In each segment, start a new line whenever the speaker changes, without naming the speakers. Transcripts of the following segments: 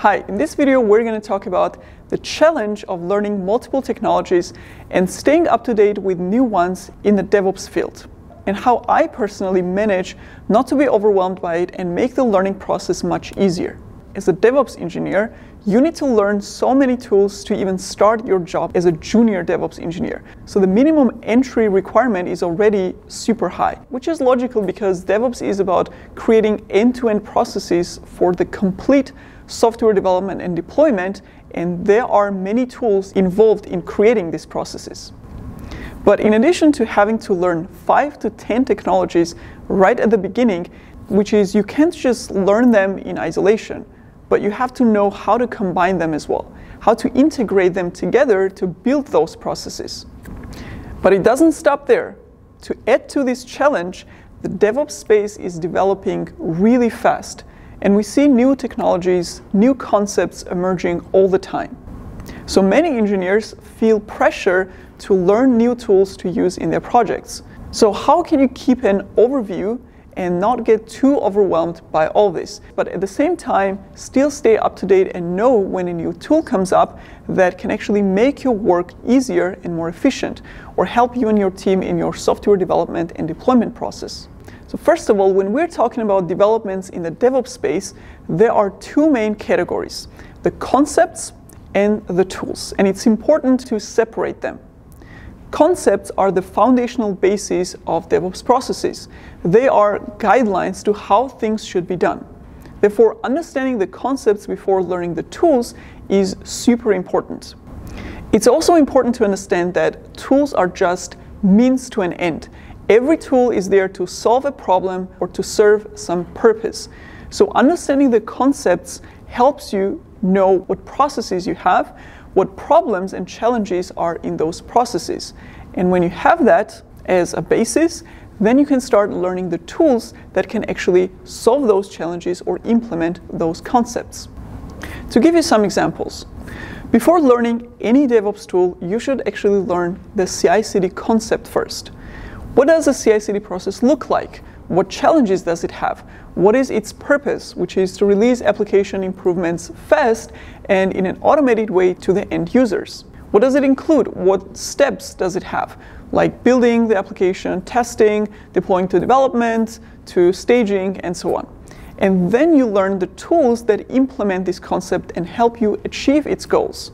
Hi, in this video we're going to talk about the challenge of learning multiple technologies and staying up to date with new ones in the DevOps field, and how I personally manage not to be overwhelmed by it and make the learning process much easier. As a DevOps engineer, you need to learn so many tools to even start your job as a junior DevOps engineer. So the minimum entry requirement is already super high, which is logical because DevOps is about creating end-to-end processes for the complete software development and deployment, and there are many tools involved in creating these processes. But in addition to having to learn 5 to 10 technologies right at the beginning, which is you can't just learn them in isolation but you have to know how to combine them as well, how to integrate them together to build those processes. But it doesn't stop there. To add to this challenge, the DevOps space is developing really fast, and we see new technologies, new concepts emerging all the time. So many engineers feel pressure to learn new tools to use in their projects. So how can you keep an overview and not get too overwhelmed by all this. But at the same time, still stay up to date and know when a new tool comes up that can actually make your work easier and more efficient or help you and your team in your software development and deployment process. So first of all, when we're talking about developments in the DevOps space, there are two main categories, the concepts and the tools. And it's important to separate them. Concepts are the foundational basis of DevOps processes. They are guidelines to how things should be done. Therefore, understanding the concepts before learning the tools is super important. It's also important to understand that tools are just means to an end. Every tool is there to solve a problem or to serve some purpose. So understanding the concepts helps you know what processes you have, what problems and challenges are in those processes. And when you have that as a basis, then you can start learning the tools that can actually solve those challenges or implement those concepts. To give you some examples, before learning any DevOps tool, you should actually learn the CI CD concept first. What does a CI CD process look like? What challenges does it have? What is its purpose, which is to release application improvements fast and in an automated way to the end users? What does it include? What steps does it have? Like building the application, testing, deploying to development, to staging, and so on. And then you learn the tools that implement this concept and help you achieve its goals.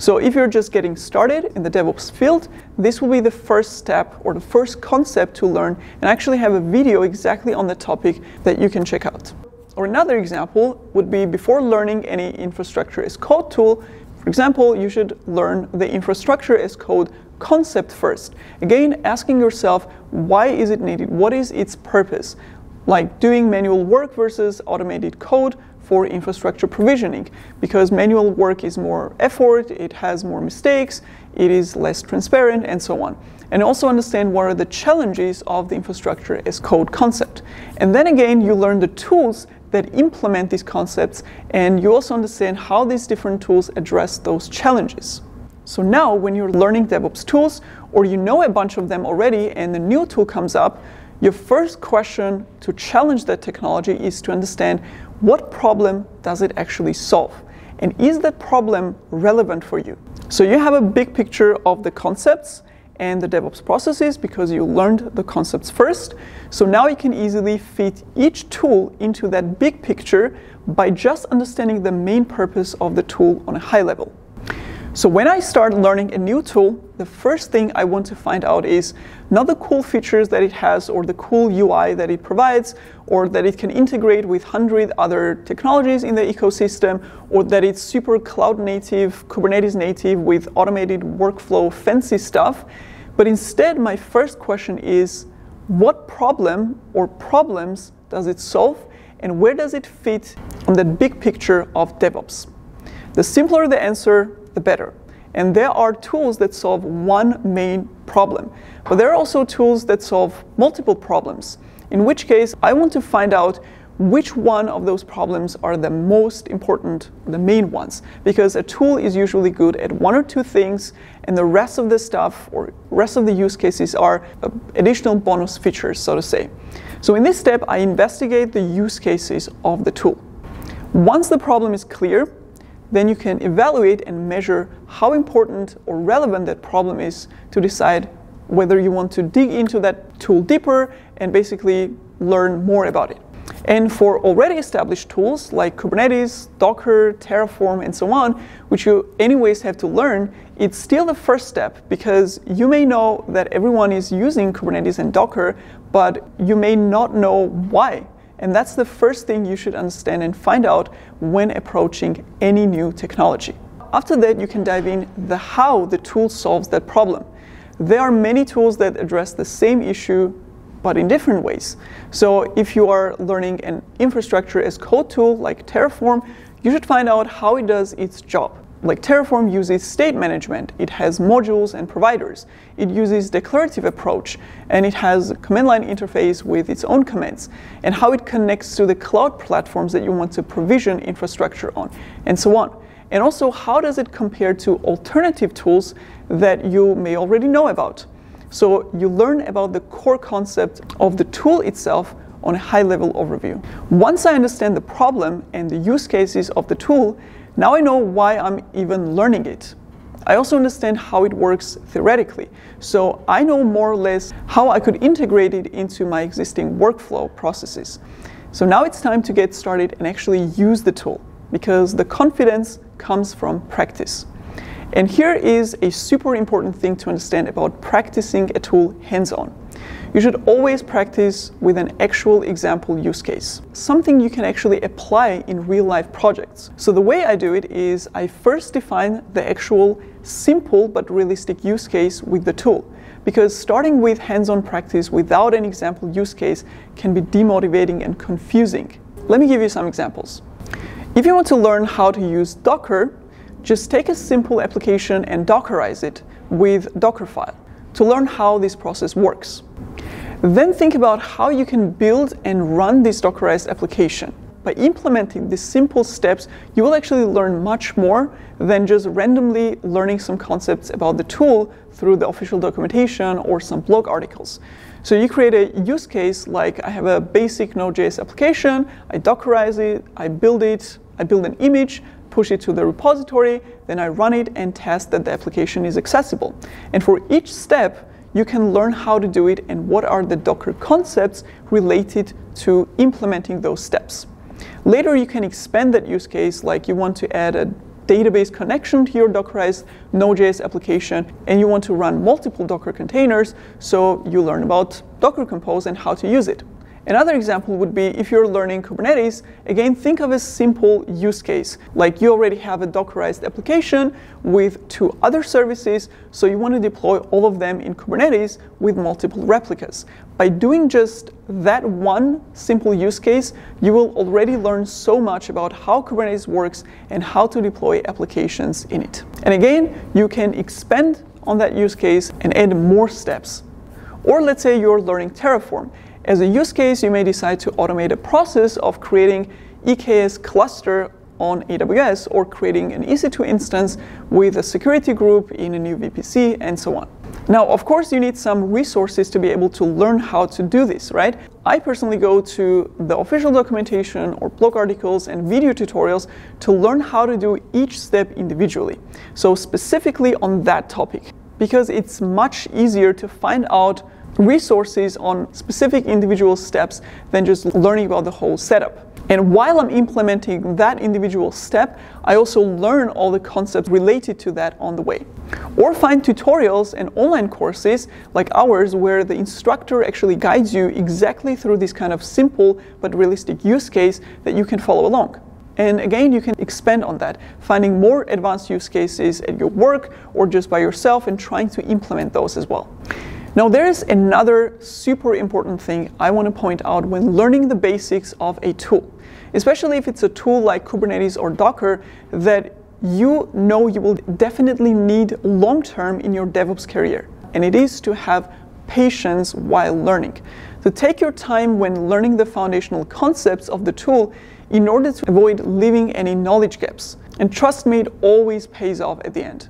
So if you're just getting started in the DevOps field, this will be the first step or the first concept to learn and actually have a video exactly on the topic that you can check out. Or another example would be before learning any infrastructure as code tool, for example, you should learn the infrastructure as code concept first. Again, asking yourself, why is it needed? What is its purpose? Like doing manual work versus automated code for infrastructure provisioning because manual work is more effort, it has more mistakes, it is less transparent, and so on. And also understand what are the challenges of the infrastructure as code concept. And then again, you learn the tools that implement these concepts, and you also understand how these different tools address those challenges. So now, when you're learning DevOps tools, or you know a bunch of them already, and a new tool comes up, your first question to challenge that technology is to understand what problem does it actually solve? And is that problem relevant for you? So you have a big picture of the concepts and the DevOps processes because you learned the concepts first. So now you can easily fit each tool into that big picture by just understanding the main purpose of the tool on a high level. So when I start learning a new tool, the first thing I want to find out is not the cool features that it has or the cool UI that it provides or that it can integrate with 100 other technologies in the ecosystem or that it's super cloud native, Kubernetes native with automated workflow fancy stuff. But instead, my first question is what problem or problems does it solve and where does it fit on that big picture of DevOps? The simpler the answer, the better. And there are tools that solve one main problem. But there are also tools that solve multiple problems. In which case, I want to find out which one of those problems are the most important, the main ones. Because a tool is usually good at one or two things, and the rest of the stuff or rest of the use cases are uh, additional bonus features, so to say. So in this step, I investigate the use cases of the tool. Once the problem is clear, then you can evaluate and measure how important or relevant that problem is to decide whether you want to dig into that tool deeper and basically learn more about it. And for already established tools like Kubernetes, Docker, Terraform, and so on, which you anyways have to learn, it's still the first step because you may know that everyone is using Kubernetes and Docker, but you may not know why. And that's the first thing you should understand and find out when approaching any new technology. After that, you can dive in the how the tool solves that problem. There are many tools that address the same issue but in different ways. So if you are learning an infrastructure as code tool like Terraform, you should find out how it does its job. Like Terraform uses state management, it has modules and providers. It uses declarative approach and it has a command line interface with its own commands and how it connects to the cloud platforms that you want to provision infrastructure on and so on. And also how does it compare to alternative tools that you may already know about. So you learn about the core concept of the tool itself on a high level overview. Once I understand the problem and the use cases of the tool, now I know why I'm even learning it. I also understand how it works theoretically, so I know more or less how I could integrate it into my existing workflow processes. So now it's time to get started and actually use the tool, because the confidence comes from practice. And here is a super important thing to understand about practicing a tool hands-on you should always practice with an actual example use case, something you can actually apply in real life projects. So the way I do it is I first define the actual simple but realistic use case with the tool. Because starting with hands-on practice without an example use case can be demotivating and confusing. Let me give you some examples. If you want to learn how to use Docker, just take a simple application and Dockerize it with Dockerfile to learn how this process works. Then think about how you can build and run this Dockerized application. By implementing these simple steps, you will actually learn much more than just randomly learning some concepts about the tool through the official documentation or some blog articles. So you create a use case like I have a basic Node.js application, I Dockerize it, I build it, I build an image, push it to the repository, then I run it and test that the application is accessible. And for each step, you can learn how to do it and what are the Docker concepts related to implementing those steps. Later, you can expand that use case, like you want to add a database connection to your Dockerized Node.js application, and you want to run multiple Docker containers, so you learn about Docker Compose and how to use it. Another example would be if you're learning Kubernetes, again, think of a simple use case. Like you already have a Dockerized application with two other services, so you want to deploy all of them in Kubernetes with multiple replicas. By doing just that one simple use case, you will already learn so much about how Kubernetes works and how to deploy applications in it. And again, you can expand on that use case and add more steps. Or let's say you're learning Terraform as a use case, you may decide to automate a process of creating EKS cluster on AWS or creating an EC2 instance with a security group in a new VPC and so on. Now, of course, you need some resources to be able to learn how to do this, right? I personally go to the official documentation or blog articles and video tutorials to learn how to do each step individually. So specifically on that topic, because it's much easier to find out resources on specific individual steps than just learning about the whole setup. And while I'm implementing that individual step, I also learn all the concepts related to that on the way. Or find tutorials and online courses like ours where the instructor actually guides you exactly through this kind of simple but realistic use case that you can follow along. And again, you can expand on that, finding more advanced use cases at your work or just by yourself and trying to implement those as well. Now, there is another super important thing I want to point out when learning the basics of a tool, especially if it's a tool like Kubernetes or Docker that you know you will definitely need long term in your DevOps career, and it is to have patience while learning. So take your time when learning the foundational concepts of the tool in order to avoid leaving any knowledge gaps. And trust me, it always pays off at the end.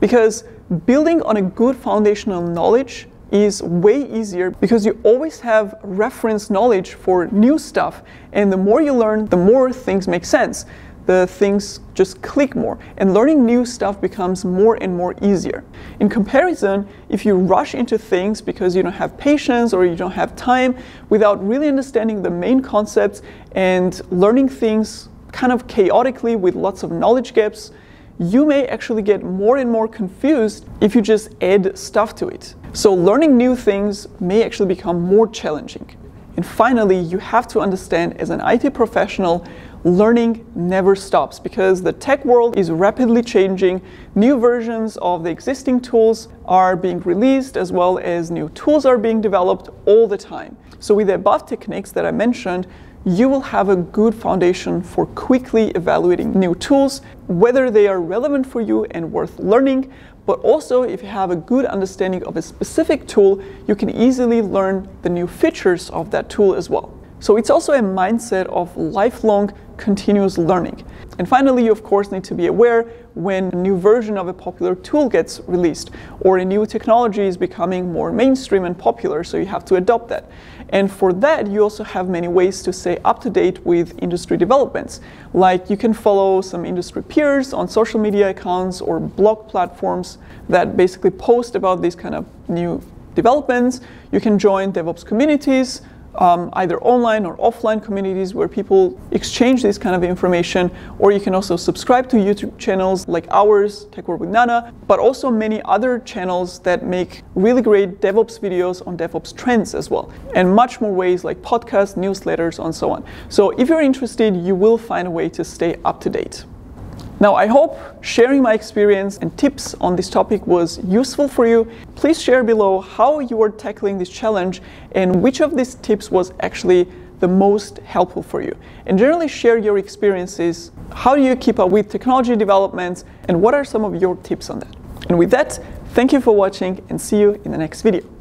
Because building on a good foundational knowledge is way easier because you always have reference knowledge for new stuff. And the more you learn, the more things make sense. The things just click more, and learning new stuff becomes more and more easier. In comparison, if you rush into things because you don't have patience or you don't have time without really understanding the main concepts and learning things kind of chaotically with lots of knowledge gaps, you may actually get more and more confused if you just add stuff to it. So learning new things may actually become more challenging. And finally, you have to understand as an IT professional, learning never stops because the tech world is rapidly changing. New versions of the existing tools are being released as well as new tools are being developed all the time. So with the above techniques that I mentioned, you will have a good foundation for quickly evaluating new tools, whether they are relevant for you and worth learning, but also if you have a good understanding of a specific tool, you can easily learn the new features of that tool as well. So it's also a mindset of lifelong continuous learning. And finally, you of course need to be aware when a new version of a popular tool gets released or a new technology is becoming more mainstream and popular, so you have to adopt that. And for that, you also have many ways to stay up to date with industry developments. Like you can follow some industry peers on social media accounts or blog platforms that basically post about these kind of new developments. You can join DevOps communities um, either online or offline communities where people exchange this kind of information, or you can also subscribe to YouTube channels like ours, TechWorld with Nana, but also many other channels that make really great DevOps videos on DevOps trends as well, and much more ways like podcasts, newsletters, and so on. So if you're interested, you will find a way to stay up to date. Now, I hope sharing my experience and tips on this topic was useful for you. Please share below how you are tackling this challenge and which of these tips was actually the most helpful for you. And generally share your experiences. How do you keep up with technology developments and what are some of your tips on that? And with that, thank you for watching and see you in the next video.